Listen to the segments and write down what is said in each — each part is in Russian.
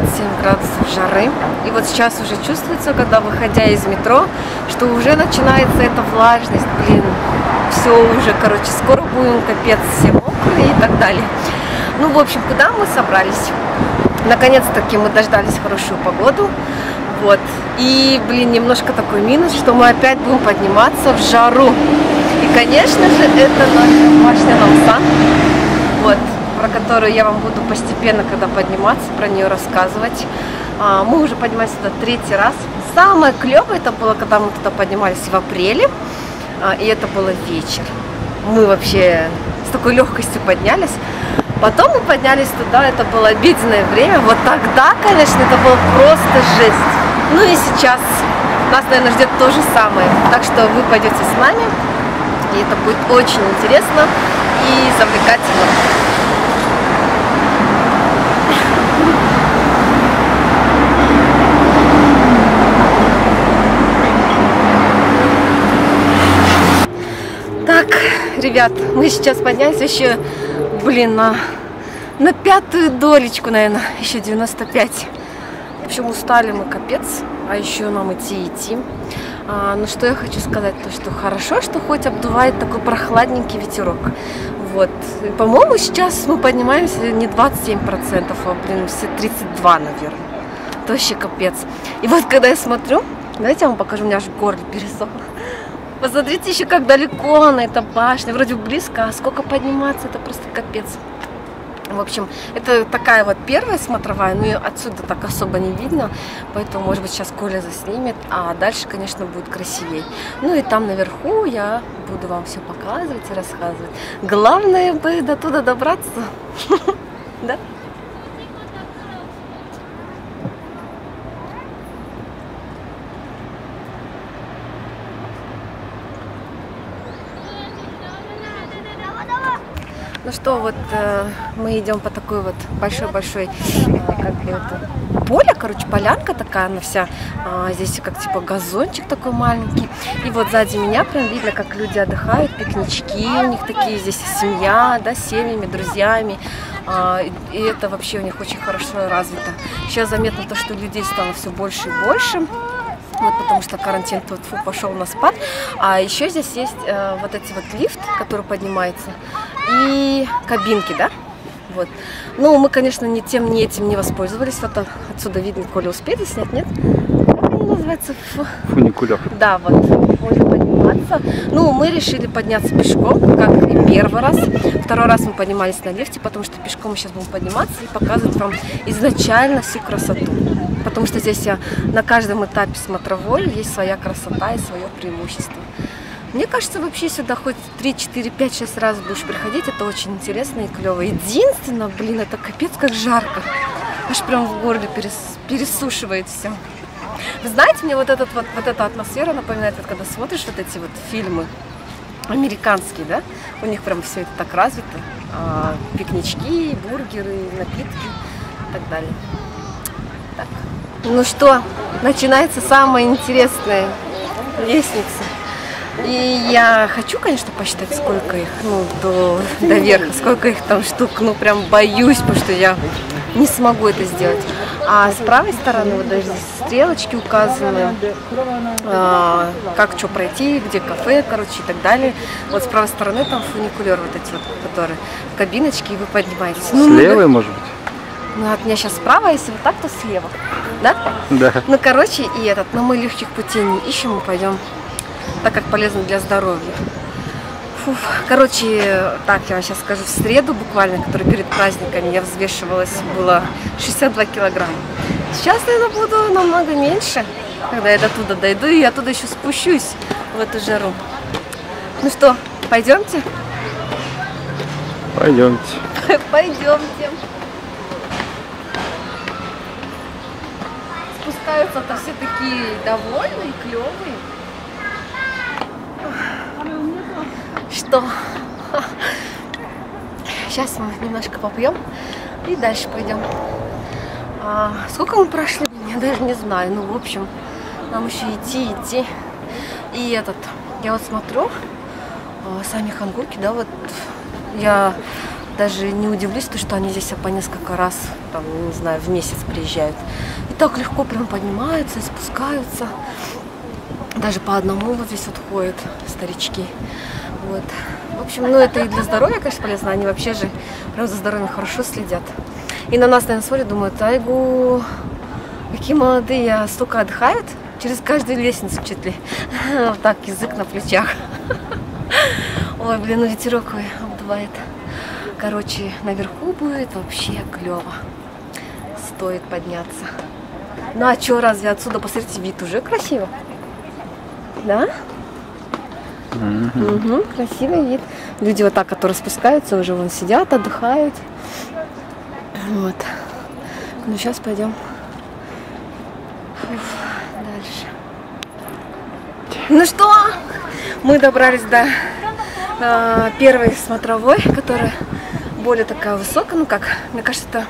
27 градусов жары. И вот сейчас уже чувствуется, когда выходя из метро, что уже начинается эта влажность, блин, все уже, короче, скоро будем капец все мокрые и так далее. Ну, в общем, куда мы собрались? Наконец-таки мы дождались хорошую погоду. Вот. И, блин, немножко такой минус, что мы опять будем подниматься в жару. И, конечно же, это наша башня Намсан. Вот про которую я вам буду постепенно, когда подниматься, про нее рассказывать. А, мы уже поднимались туда третий раз. Самое клевое это было, когда мы туда поднимались в апреле, а, и это было вечер. Мы вообще с такой легкостью поднялись. Потом мы поднялись туда, это было обеденное время. Вот тогда, конечно, это было просто жесть. Ну и сейчас нас, наверное, ждет то же самое. Так что вы пойдете с нами, и это будет очень интересно и завлекательно. Ребят, мы сейчас поднялись еще, блин, на, на пятую долечку, наверное, еще 95. В общем, устали мы капец, а еще нам идти идти. А, ну что я хочу сказать, то что хорошо, что хоть обдувает такой прохладненький ветерок. Вот. По-моему, сейчас мы поднимаемся не 27%, а, блин, все 32, наверное. Это вообще капец. И вот когда я смотрю, давайте я вам покажу, у меня аж горло пересохло. Посмотрите еще, как далеко на эта башня. Вроде близко, а сколько подниматься, это просто капец. В общем, это такая вот первая смотровая, но ее отсюда так особо не видно, поэтому, может быть, сейчас Коля заснимет, а дальше, конечно, будет красивее. Ну и там наверху я буду вам все показывать и рассказывать. Главное бы до туда добраться. Да? Что, вот э, мы идем по такой вот большой-большой, э, поле, короче, полянка такая, она вся, э, здесь как типа газончик такой маленький. И вот сзади меня прям видно, как люди отдыхают, пикнички у них такие, здесь семья, да, с семьями, друзьями. Э, и это вообще у них очень хорошо развито. Сейчас заметно то, что людей стало все больше и больше вот потому что карантин тут фу, пошел на спад. А еще здесь есть э, вот эти вот лифт, который поднимается, и кабинки, да? Вот. Ну, мы, конечно, ни тем, ни этим не воспользовались. Вот отсюда видно, Коля успели снять, нет? Как называется? Фу. Фуникулер. Да, вот. Можно подниматься. Ну, мы решили подняться пешком, как и первый раз. Второй раз мы поднимались на лифте, потому что пешком мы сейчас будем подниматься и показывать вам изначально всю красоту. Потому что здесь на каждом этапе смотровой есть своя красота и свое преимущество. Мне кажется, вообще сюда хоть 3, 4, 5, 6 раз будешь приходить, это очень интересно и клево. Единственное, блин, это капец как жарко. Аж прям в горле перес, пересушивает все. Вы знаете, мне вот, этот, вот, вот эта атмосфера напоминает, вот, когда смотришь вот эти вот фильмы американские, да, у них прям все это так развито. А, пикнички, бургеры, напитки и так далее. Так. Ну что, начинается самое интересное лестница. И я хочу, конечно, посчитать, сколько их, ну, до, до верха, сколько их там штук, ну, прям боюсь, потому что я не смогу это сделать. А с правой стороны, вот даже здесь стрелочки указаны, а, как что пройти, где кафе, короче, и так далее. Вот с правой стороны там фуникулер вот эти вот, которые кабиночки, и вы поднимаетесь. Ну, с левой, может быть? Ну, от меня сейчас справа, если вот так, то слева. Да? Да. Ну, короче, и этот, но мы легких путей не ищем, мы пойдем так как полезно для здоровья. Фух. Короче, так, я вам сейчас скажу, в среду буквально, который перед праздниками я взвешивалась, было 62 килограмма. Сейчас, наверное, буду намного меньше, когда я до туда дойду, и оттуда еще спущусь в эту жару. Ну что, пойдемте? Пойдемте. Пойдемте. Спускаются-то все такие довольные, клевые. Что сейчас мы немножко попьем и дальше пойдем. А, сколько мы прошли, я даже не знаю. Ну, в общем, нам еще идти, идти. И этот, я вот смотрю, а, сами хангуки, да, вот я даже не удивлюсь, то, что они здесь по несколько раз, там, не знаю, в месяц приезжают. И так легко прям поднимаются и спускаются. Даже по одному вот здесь вот ходят старички. Вот. В общем, ну это и для здоровья, конечно, полезно. Они вообще же прям за здоровьем хорошо следят. И на нас, наверное, смотрят, думают, айгу, какие молодые, столько отдыхают через каждую лестницу чуть ли. Вот так, язык на плечах. Ой, блин, ну ветерок обдувает. Короче, наверху будет вообще клево. Стоит подняться. Ну а что, разве отсюда, посмотрите, вид уже красиво? Да? Угу, красивый вид. Люди вот так, которые спускаются, уже вон сидят, отдыхают. Вот. Ну, сейчас пойдем дальше. Ну что, мы добрались до э, первой смотровой, которая более такая высокая, ну как, мне кажется, это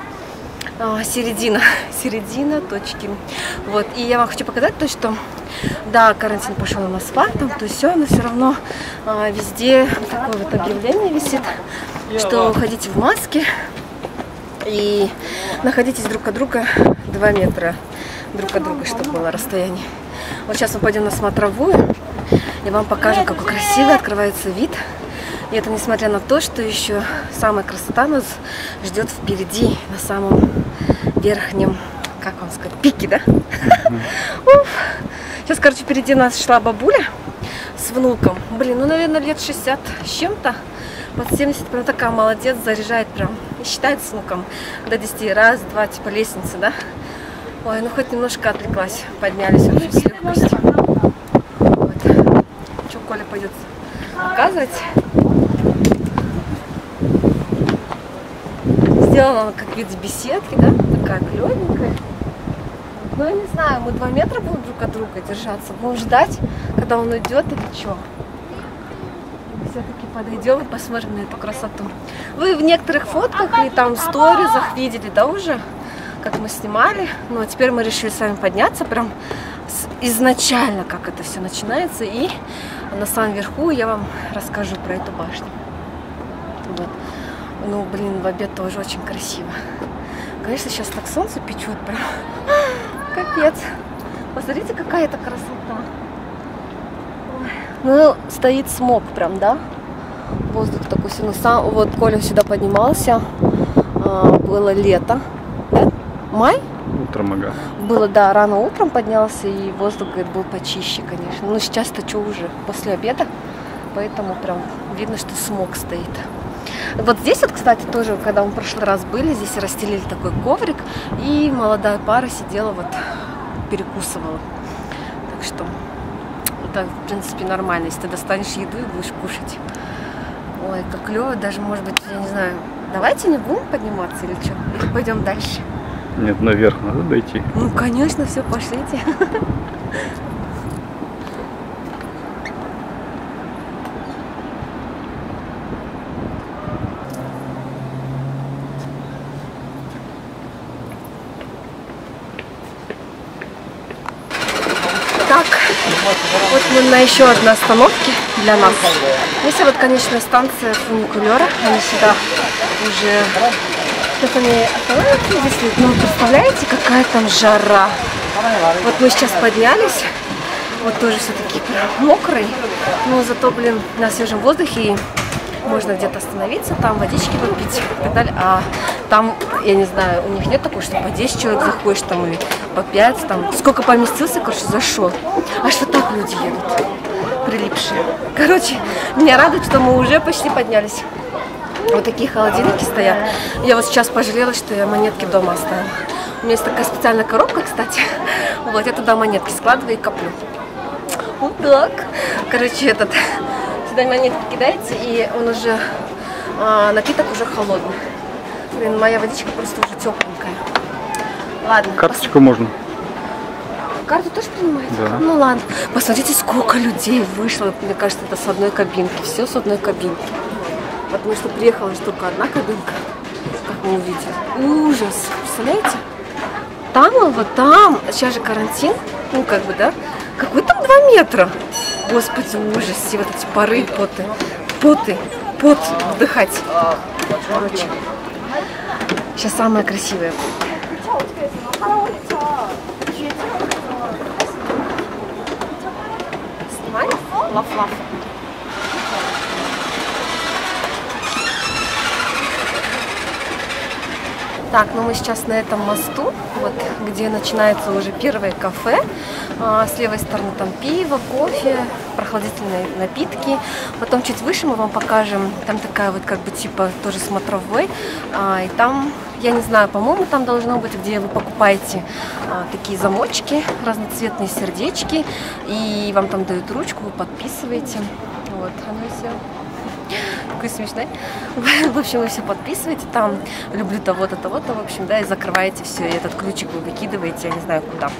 середина, середина точки. Вот, и я вам хочу показать то, что да, карантин пошел у нас фактом, то все, но все равно а, везде такое вот объявление висит, что ходите в маске и находитесь друг от друга 2 метра друг от друга, чтобы было расстояние. Вот сейчас мы пойдем на смотровую и вам покажем, какой красивый открывается вид. И это несмотря на то, что еще самая красота нас ждет впереди, на самом верхнем, как вам сказать, пике, да? Сейчас, короче, впереди нас шла бабуля с внуком. Блин, ну, наверное, лет 60 с чем-то. Под 70 прям такая молодец, заряжает прям. И считает с внуком до 10. Раз, два, типа лестницы, да? Ой, ну хоть немножко отвлеклась. Поднялись уже с легкостью. Вот. Что Коля пойдет показывать? Сделала как вид беседки, да? Такая клевенькая. Ну, я не знаю, мы два метра будем друг от друга держаться. Будем ждать, когда он уйдет или что. Все-таки подойдем и посмотрим на эту красоту. Вы в некоторых фотках и там сторизах видели, да, уже? Как мы снимали. Ну, а теперь мы решили с вами подняться прям изначально, как это все начинается. И на самом верху я вам расскажу про эту башню. Ну, блин, в обед тоже очень красиво. Конечно, сейчас так солнце печет прям. Капец. Посмотрите, какая это красота. Ну, стоит смог прям, да? Воздух такой сильный. Сам, вот Коля сюда поднимался. А, было лето. Да? Май? Утром, ага. Было, да, рано утром поднялся, и воздух, говорит, был почище, конечно. Ну, сейчас-то что уже, после обеда. Поэтому прям видно, что смог стоит. Вот здесь вот, кстати, тоже, когда мы в прошлый раз были, здесь расстелили такой коврик, и молодая пара сидела вот, перекусывала. Так что это, в принципе, нормально, если ты достанешь еду и будешь кушать. Ой, как клево, даже, может быть, я не знаю, давайте не будем подниматься или что? Или пойдем дальше? Нет, наверх надо дойти. Ну, конечно, все, пошлите. Так, вот мы на еще одной остановке для нас. Если вот конечная станция фуникулера, они сюда уже... Сейчас они остановятся здесь. Ну, представляете, какая там жара. Вот мы сейчас поднялись. Вот тоже все-таки мокрый. Но зато, блин, на свежем воздухе и можно где-то остановиться, там водички попить и так далее. А там, я не знаю, у них нет такого, что по 10 человек заходишь там или по 5, там, сколько поместился, короче, зашел. А что так люди едут, прилипшие. Короче, меня радует, что мы уже почти поднялись. Вот такие холодильники стоят. Я вот сейчас пожалела, что я монетки дома оставила. У меня есть такая специальная коробка, кстати. Вот, я туда монетки складываю и коплю. Вот так. Короче, этот сюда монетки кидаете, и он уже, а, напиток уже холодный. Блин, моя водичка просто уже тепленькая. Ладно. Карточку можно. Карту тоже принимаете? Да. Ну ладно. Посмотрите, сколько людей вышло. Мне кажется, это с одной кабинки. Все с одной кабинки. Потому что приехала же только одна кабинка, как мы увидели. Ужас. Представляете? Там, вот там, сейчас же карантин, ну как бы, да? Какой там 2 метра? Господи, ужас, все вот эти пары, поты. Поты. пот вдыхать. Короче, сейчас самое красивое. Снимай? Лав-лав. Так, ну мы сейчас на этом мосту, вот где начинается уже первое кафе. А, с левой стороны там пиво, кофе, прохладительные напитки. Потом чуть выше мы вам покажем, там такая вот как бы типа тоже смотровой. А, и там, я не знаю, по-моему, там должно быть, где вы покупаете а, такие замочки, разноцветные сердечки. И вам там дают ручку, вы подписываете. Вот, оно все такой смешной. В общем, вы все подписываете там, люблю того-то, того-то, в общем, да, и закрываете все, и этот ключик вы выкидываете, я не знаю куда.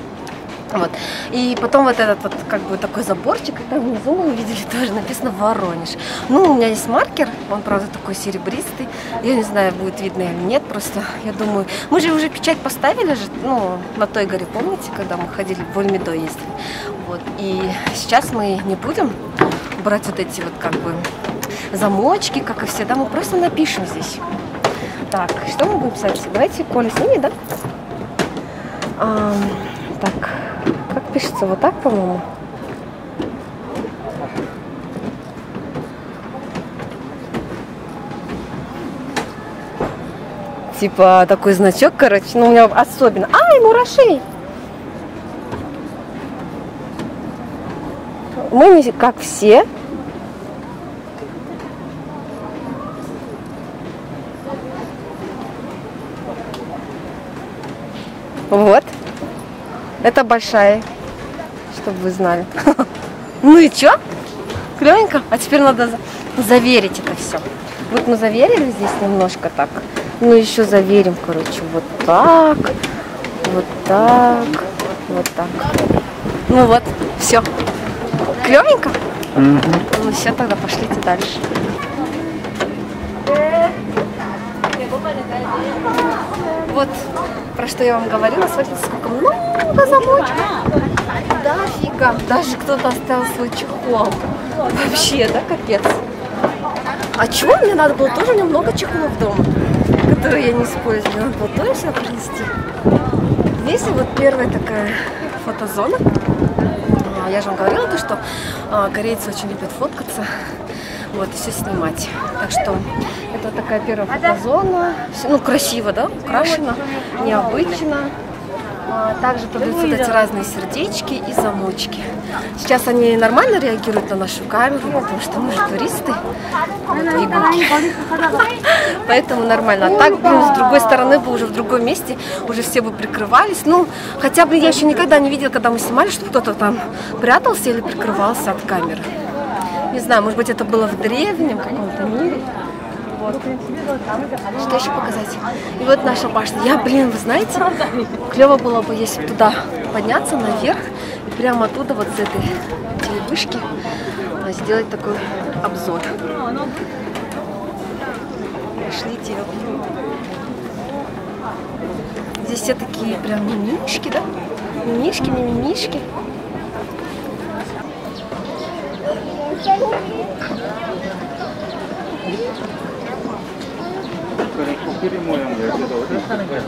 Вот. И потом вот этот вот как бы такой заборчик, и там внизу мы увидели тоже написано Воронеж. Ну, у меня есть маркер, он, правда, такой серебристый. Я не знаю, будет видно или нет, просто я думаю... Мы же уже печать поставили же, ну, на той горе, помните, когда мы ходили, в Ольмедо ездили. Вот. И сейчас мы не будем брать вот эти вот как бы замочки, как и всегда, мы просто напишем здесь. Так, что мы будем писать? Давайте Коля сними, да? А, так, пишется? Вот так, по-моему. Типа такой значок, короче, ну у меня особенно. Ай, мурашей! Мы не как все, Вот. Это большая, чтобы вы знали. Ну и чё? Клевенько. А теперь надо заверить это все. Вот мы заверили здесь немножко так. Ну еще заверим, короче, вот так, вот так, вот так. Ну вот, все. Клевенько? Мгм. Ну все, тогда пошлите дальше. Вот про что я вам говорила, смотрите, сколько много замочков. Да, фига. Даже кто-то оставил свой чехол. Вообще, да, капец. А чего мне надо было тоже немного чехлов дома, которые я не использую. Надо было тоже сюда принести. Здесь вот первая такая фотозона. А, Я же вам говорила, то, что а, корейцы очень любят фоткаться вот, и все снимать. Так что это такая первая фотозона. Ну, красиво, да? Украшено, необычно. А, Также продаются вот эти разные сердечки и замочки. Сейчас они нормально реагируют на нашу камеру, потому что мы же туристы. Вот, вигуки. Поэтому нормально. А так, блин, с другой стороны бы уже в другом месте уже все бы прикрывались. Ну, хотя бы я еще никогда не видела, когда мы снимали, что кто-то там прятался или прикрывался от камеры. Не знаю, может быть, это было в древнем каком-то мире. Вот. Что еще показать? И вот наша башня. Я, блин, вы знаете, клево было бы, если туда подняться наверх и прямо оттуда вот с этой телевышки а, сделать такой обзор. Пошлите. Здесь все такие прям мимишки, да? Мимишки, мимишки. 그래, 코끼리 모양 열기도 어디 사는 거야?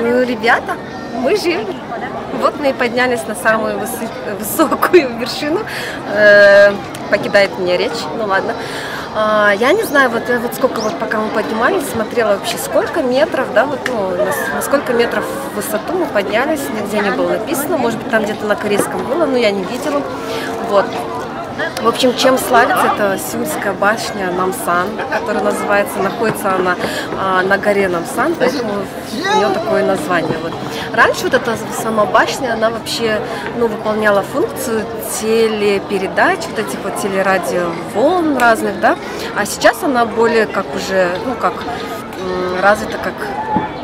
Ну, ребята, мы живы. Вот мы и поднялись на самую высы- высокую вершину. Э, покидает мне речь, ну ладно. А, я не знаю, вот, э, вот сколько вот пока мы поднимались, смотрела вообще сколько метров, да, вот ну, на, сколько метров в высоту мы поднялись, нигде не было написано, может быть там где-то на корейском было, но я не видела. Вот. В общем, чем славится эта Сеульская башня Намсан, которая называется, находится она а, на горе Намсан, поэтому у нее такое название. Вот. Раньше вот эта сама башня, она вообще ну, выполняла функцию телепередач, вот этих вот телерадиоволн разных, да, а сейчас она более как уже, ну как развита как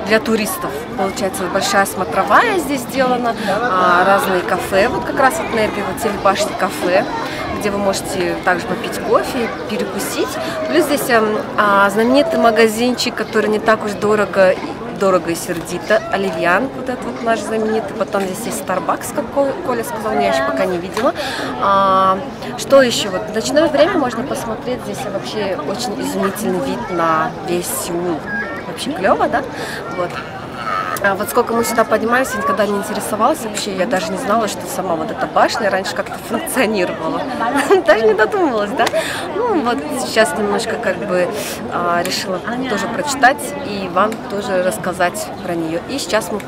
для туристов. Получается, большая смотровая здесь сделана, а, разные кафе, вот как раз вот на этой вот телебашне кафе, где вы можете также попить кофе, перекусить. Плюс здесь эм, а, знаменитый магазинчик, который не так уж дорого дорого и сердито. Оливьян, вот этот вот наш знаменитый. Потом здесь есть Starbucks, как Коля сказал, но я еще пока не видела. А, что еще? Вот в ночное время можно посмотреть. Здесь вообще очень изумительный вид на весь Сеул. Вообще клево, да? Вот. А вот сколько мы сюда поднимались, я никогда не интересовалась вообще, я даже не знала, что сама вот эта башня раньше как-то функционировала. Даже не додумалась, да? Ну вот сейчас немножко как бы а, решила тоже прочитать и вам тоже рассказать про нее. И сейчас мы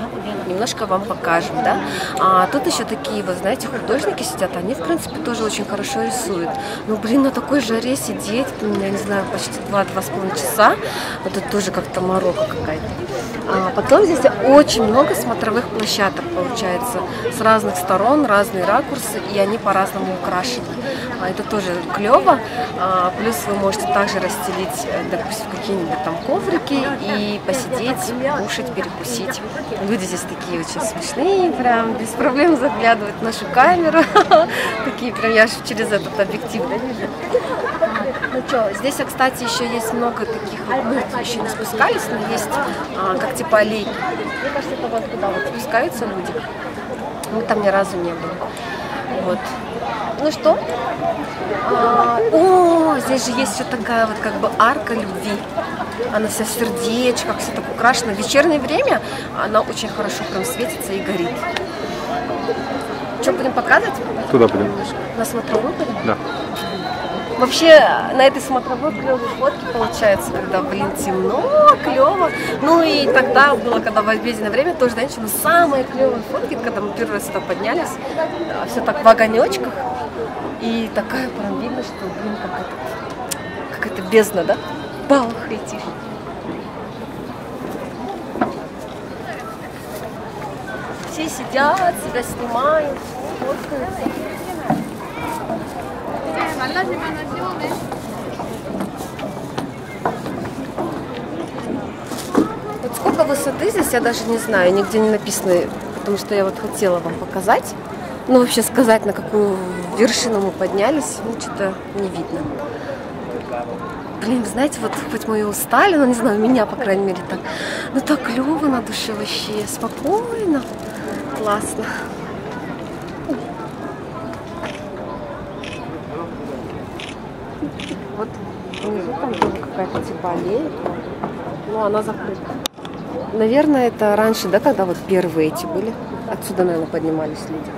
немножко вам покажем, да? А тут еще такие, вы знаете, художники сидят, они, в принципе, тоже очень хорошо рисуют. Ну, блин, на такой жаре сидеть, я не знаю, почти 2-2,5 часа, это тоже как-то морока какая-то. А потом здесь очень много смотровых площадок получается с разных сторон, разные ракурсы, и они по-разному украшены. А это тоже клево. А, плюс вы можете также расстелить, э, допустим, какие-нибудь там коврики и посидеть, кушать, перекусить. Люди здесь такие очень смешные, прям без проблем заглядывают в нашу камеру. Такие прям, я через этот объектив. Ну что, здесь, кстати, еще есть много таких, мы еще не спускались, но есть а, как типа аллейки. Мне кажется, это вот куда вот спускаются люди. Мы там ни разу не были. Вот. Ну что? А, о, здесь же есть еще такая вот как бы арка любви. Она вся в сердечках, все так украшена. В вечернее время она очень хорошо прям светится и горит. Что, будем показывать? Туда будем. На смотровую будем? Да. Вообще на этой смотровой клевые фотки получается, когда, блин, темно, клево. Ну и тогда было, когда в обеденное время, тоже, знаете, но самые клевые фотки, когда мы первый раз сюда поднялись, все так в огонечках. И такая прям видно, что, блин, как это, какая-то бездна, да? Бах, летишь. Все сидят, себя снимают, фоткаются. Вот сколько высоты здесь, я даже не знаю, нигде не написано, потому что я вот хотела вам показать. Ну, вообще сказать, на какую вершину мы поднялись, ну, что-то не видно. Блин, знаете, вот хоть мы и устали, но не знаю, меня, по крайней мере, так. Ну, так клево на душе вообще, спокойно, классно. Вот внизу там какая-то типа аллея, но она закрыта. Наверное, это раньше, да, когда вот первые эти были. Отсюда, наверное, поднимались люди.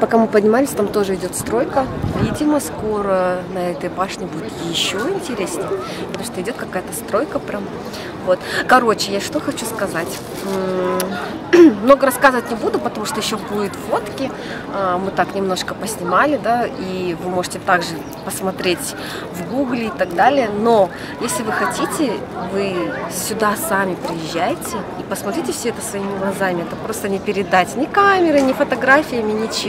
Пока мы поднимались, там тоже идет стройка. Видимо, скоро на этой башне будет еще интереснее, потому что идет какая-то стройка прям. Вот. Короче, я что хочу сказать. Много рассказывать не буду, потому что еще будут фотки. А, мы так немножко поснимали, да, и вы можете также посмотреть в гугле и так далее. Но если вы хотите, вы сюда сами приезжайте и посмотрите все это своими глазами. Это просто не передать ни камерой, ни фотографиями, ничем.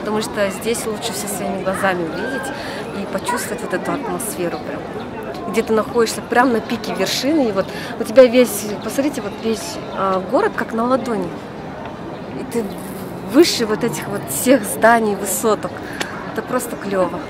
Потому что здесь лучше все своими глазами увидеть и почувствовать вот эту атмосферу прям где ты находишься прямо на пике вершины, и вот у тебя весь, посмотрите, вот весь э, город как на ладони. И ты выше вот этих вот всех зданий, высоток. Это просто клево.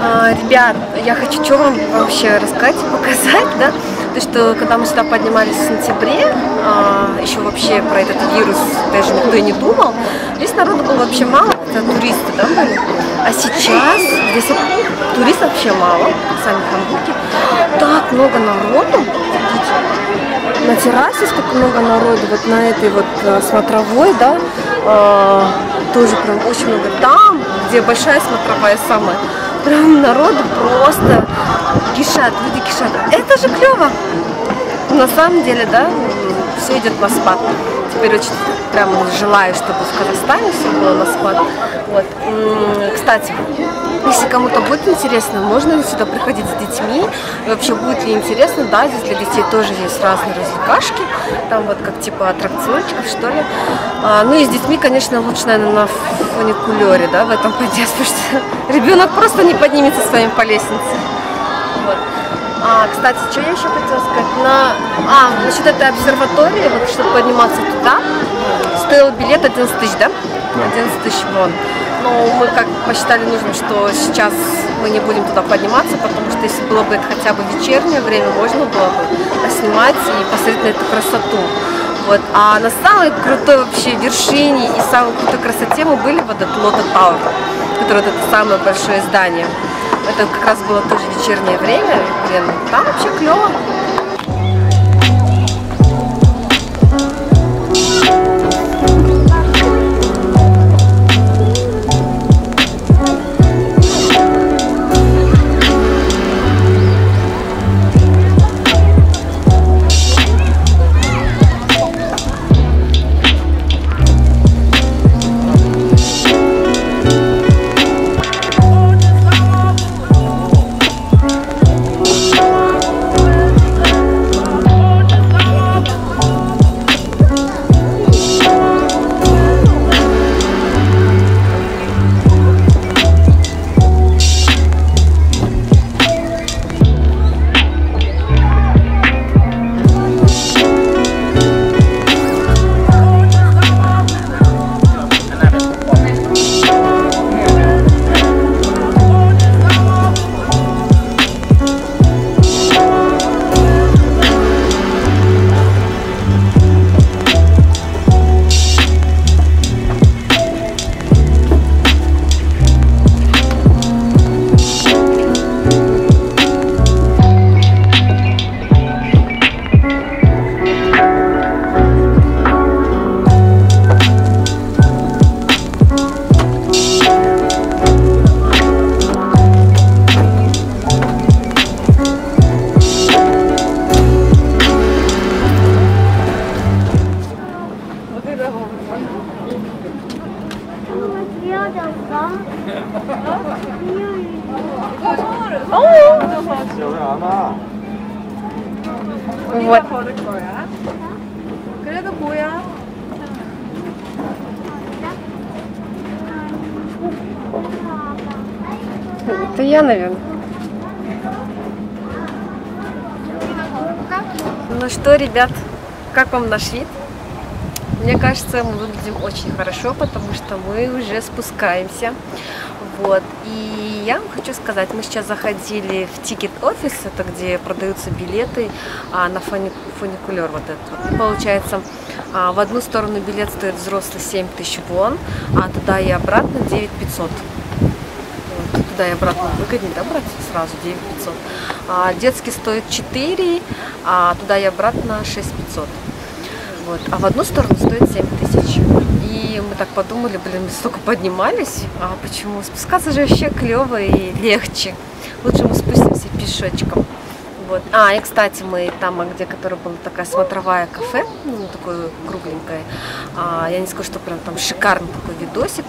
А, ребят, я хочу что вам вообще рассказать показать, да? То, что когда мы сюда поднимались в сентябре, а, еще вообще про этот вирус даже никто и не думал, здесь народу было вообще мало, это туристы, да, были? А сейчас здесь туристов вообще мало, сами Хамбурге. Так много народу, на террасе сколько много народу, вот на этой вот э, смотровой, да, э, тоже прям очень много. Там, где большая смотровая самая, прям народу просто кишат, люди кишат. Это же клево. На самом деле, да, все идет на спад. Теперь очень прям желаю, чтобы в Казахстане все было на спад. Вот. Кстати, если кому-то будет интересно, можно ли сюда приходить с детьми? И вообще будет ли интересно? Да, здесь для детей тоже есть разные развлекашки. Там вот как типа аттракциончиков, что ли. А, ну и с детьми, конечно, лучше, наверное, на фуникулере, да, в этом поднять, потому что ребенок просто не поднимется с вами по лестнице. Вот. А, кстати, что я еще хотела сказать? На... А, насчет этой обсерватории, вот, чтобы подниматься туда, стоил билет 11 тысяч, да? 11 тысяч вон. Но мы как посчитали нужным, что сейчас мы не будем туда подниматься, потому что если было бы это хотя бы вечернее время, можно было бы снимать и посмотреть на эту красоту. Вот. А на самой крутой вообще вершине и самой крутой красоте мы были в этот Лота Тауэр, который вот это самое большое здание. Это как раз было тоже вечернее время. Блин, там вообще клево. Ребят, как вам наш вид? Мне кажется, мы выглядим очень хорошо, потому что мы уже спускаемся. Вот. И я вам хочу сказать, мы сейчас заходили в тикет-офис, это где продаются билеты а, на фуни- фуникулер вот этот. вот. Получается, а, в одну сторону билет стоит взрослый 7 тысяч вон, а туда и обратно 9 500. Туда и обратно выгоднее, да, брать сразу 9 500. А детский стоит 4, а туда и обратно 6 500. Вот. А в одну сторону стоит 7 тысяч. И мы так подумали, блин, мы столько поднимались, а почему? Спускаться же вообще клево и легче. Лучше мы спустимся пешочком. Вот. А, и, кстати, мы там, где, которая была такая смотровая кафе, ну, такое кругленькое, а, я не скажу, что прям там шикарный такой видосик,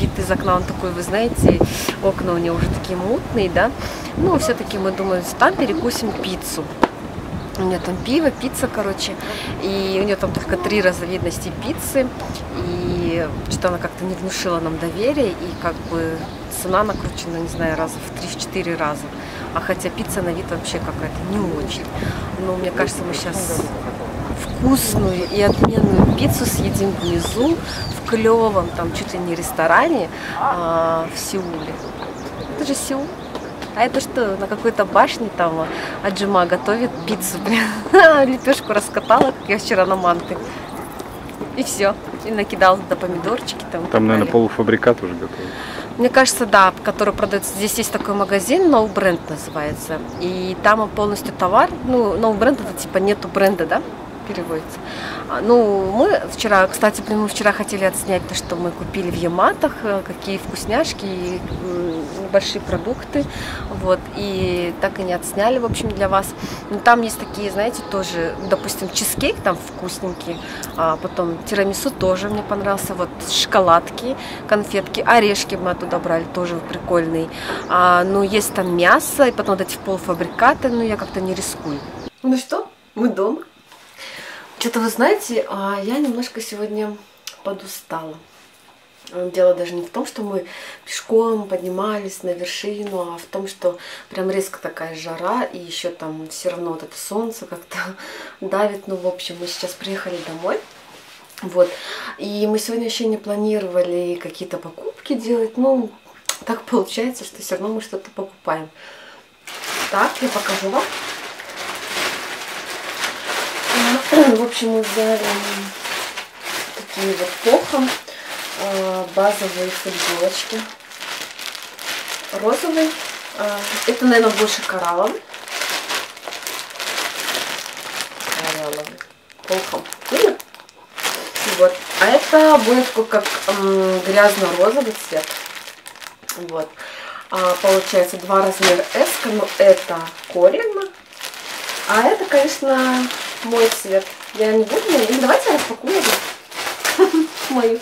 вид из окна, он такой, вы знаете, окна у него уже такие мутные, да, ну, все-таки мы думаем, там перекусим пиццу. У нее там пиво, пицца, короче. И у нее там только три разновидности пиццы. И что-то она как-то не внушила нам доверия. И как бы цена накручена, не знаю, раза в 3-4 раза. А хотя пицца на вид вообще какая-то не очень. Но мне кажется, мы сейчас вкусную и отменную пиццу съедим внизу, в клевом, там чуть ли не ресторане а, в Сеуле. Это же Сеул. А это что, на какой-то башне там Аджима готовит пиццу, блин. Лепешку раскатала, как я вчера на манты. И все. И накидал туда помидорчики там. Там, наверное, полуфабрикат уже готов. Мне кажется, да, который продается. Здесь есть такой магазин, No Brand называется. И там полностью товар. Ну, No Brand это типа нету бренда, да? Переводится. А, Ну, мы вчера, кстати, мы вчера хотели отснять то, что мы купили в Яматах, э, какие вкусняшки и большие продукты. Вот, и так и не отсняли, в общем, для вас. Но там есть такие, знаете, тоже, допустим, чизкейк там вкусненький, а потом тирамису тоже мне понравился, вот шоколадки, конфетки, орешки мы оттуда брали, тоже прикольный. А, ну, есть там мясо, и потом вот эти полуфабрикаты, но я как-то не рискую. Ну что, мы дома. Что-то вы знаете, а, я немножко сегодня подустала. Дело даже не в том, что мы пешком поднимались на вершину, а в том, что прям резко такая жара, и еще там все равно вот это солнце как-то давит. Ну, в общем, мы сейчас приехали домой. Вот. И мы сегодня еще не планировали какие-то покупки делать. Ну, так получается, что все равно мы что-то покупаем. Так, я покажу вам. В общем, мы взяли такие вот похом а, базовые футболочки. Розовый. а, Это, наверное, больше коралловый. Коралловый. Видно? Вот. А это будет такой, как грязно-розовый цвет. Вот. А, получается два размера S, но это коренно. А это, конечно, мой цвет. Я не буду, или давайте я распакую мою.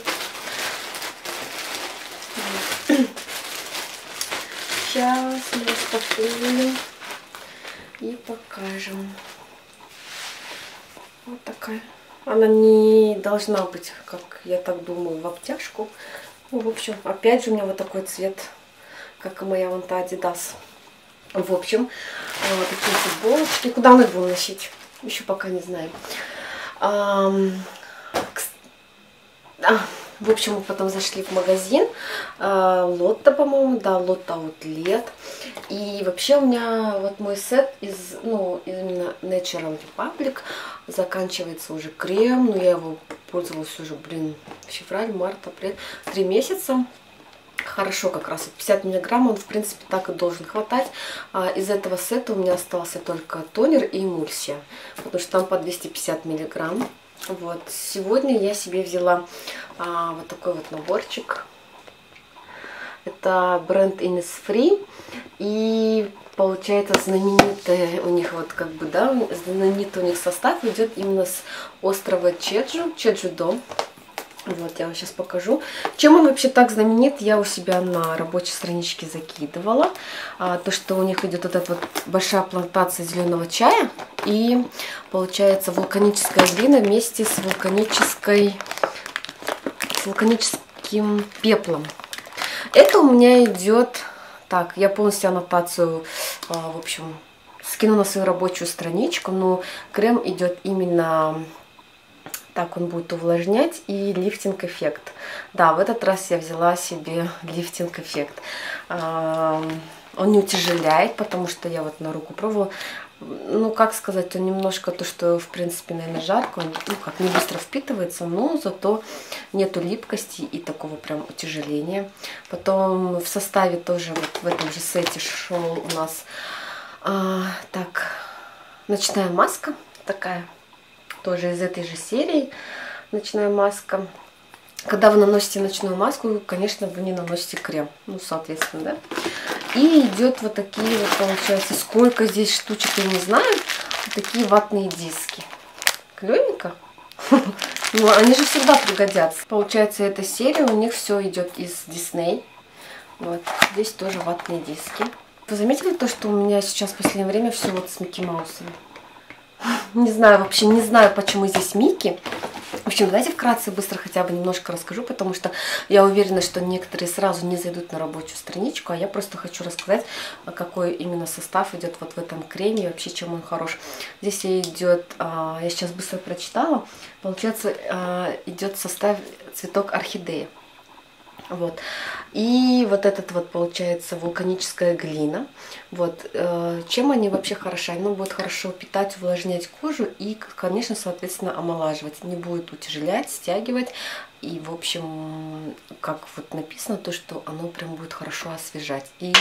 Сейчас мы распакуем и покажем. Вот такая. Она не должна быть, как я так думаю, в обтяжку. Ну, в общем, опять же у меня вот такой цвет, как и моя вон та Adidas. В общем, а, вот такие футболочки. Куда мы будем носить? Еще пока не кс- а, в общем, мы потом зашли в магазин. а, Лотто, по-моему, да, Лотто Аутлет. И вообще у меня вот мой сет из, ну, именно Natural Republic заканчивается уже крем. Но я его пользовалась уже, блин, февраль, март, апрель. Три месяца. Хорошо как раз. Вот 50 миллиграмм он, в принципе, так и должен хватать. А из этого сета у меня остался только тонер и эмульсия. Потому что там по 250 миллиграмм. Вот. Сегодня я себе взяла а, вот такой вот наборчик. Это бренд Innisfree. И получается знаменитый у них вот как бы, да, знаменитый у них состав идет именно с острова Чеджу, Чеджудо. Вот, я вам сейчас покажу. Чем он вообще так знаменит, я у себя на рабочей страничке закидывала. А, то, что у них идет вот эта вот большая плантация зеленого чая. И получается вулканическая глина вместе с вулканической с вулканическим пеплом. Это у меня идет... Так, я полностью аннотацию, а, в общем, скину на свою рабочую страничку, но крем идет именно так он будет увлажнять и лифтинг эффект. Да, в этот раз я взяла себе лифтинг эффект. Он не утяжеляет, потому что я вот на руку пробовала. Ну, как сказать, он немножко то, что, в принципе, наверное, жарко, он, ну, как не быстро впитывается, но зато нету липкости и такого прям утяжеления. Потом в составе тоже вот в этом же сете шел у нас а, так ночная маска такая тоже из этой же серии ночная маска. Когда вы наносите ночную маску, конечно, вы не наносите крем. Ну, соответственно, да. И идет вот такие вот, получается, сколько здесь штучек, я не знаю. Вот такие ватные диски. Клевенько. Ну, они же всегда пригодятся. Получается, эта серия, у них все идет из Disney. Вот, здесь тоже ватные диски. Вы заметили то, что у меня сейчас в последнее время все вот с Микки Маусом? Не знаю, вообще не знаю, почему здесь Микки. В общем, давайте вкратце быстро хотя бы немножко расскажу, потому что я уверена, что некоторые сразу не зайдут на рабочую страничку, а я просто хочу рассказать, какой именно состав идет вот в этом креме и вообще чем он хорош. Здесь идет, а, я сейчас быстро прочитала, получается а, идет состав цветок орхидеи. Вот. И вот этот вот получается вулканическая глина. Вот. э, Чем они вообще хороши? Они будут хорошо питать, увлажнять кожу и, конечно, соответственно, омолаживать. Не будет утяжелять, стягивать. И, в общем, как вот написано, то, что оно прям будет хорошо освежать и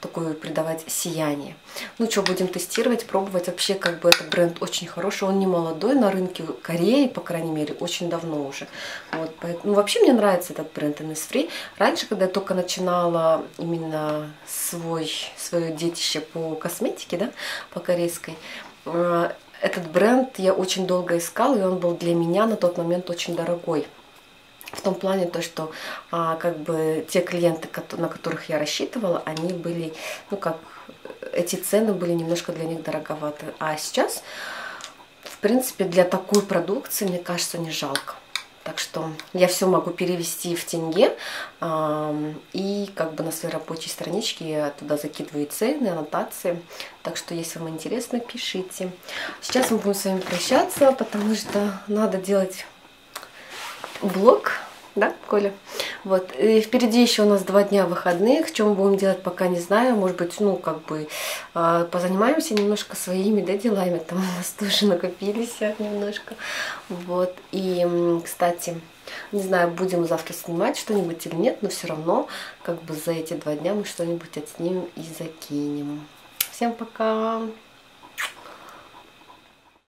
такое придавать сияние. Ну что, будем тестировать, пробовать. Вообще, как бы, этот бренд очень хороший. Он не молодой, на рынке Кореи, по крайней мере, очень давно уже. Вот, поэтому, ну, вообще мне нравится этот бренд Innisfree. Раньше, когда я только начинала именно свой, свое детище по косметике, да, по корейской, э, этот бренд я очень долго искала, и он был для меня на тот момент очень дорогой. В том плане то, что а, как бы те клиенты, на которых я рассчитывала, они были, ну как, эти цены были немножко для них дороговаты. А сейчас, в принципе, для такой продукции, мне кажется, не жалко. Так что я все могу перевести в тенге. ам, И как бы на своей рабочей страничке я туда закидываю цены, аннотации. Так что, если вам интересно, пишите. Сейчас мы будем с вами прощаться, потому что надо делать блог, да, Коля? Вот. И впереди еще у нас два дня выходных. Мы будем делать, пока не знаю. Может быть, ну, как бы э, позанимаемся немножко своими, да, делами. Там у нас тоже накопились немножко. Вот. И, кстати, не знаю, будем завтра снимать что-нибудь или нет, но все равно, как бы за эти два дня мы что-нибудь отснимем и закинем. Всем пока!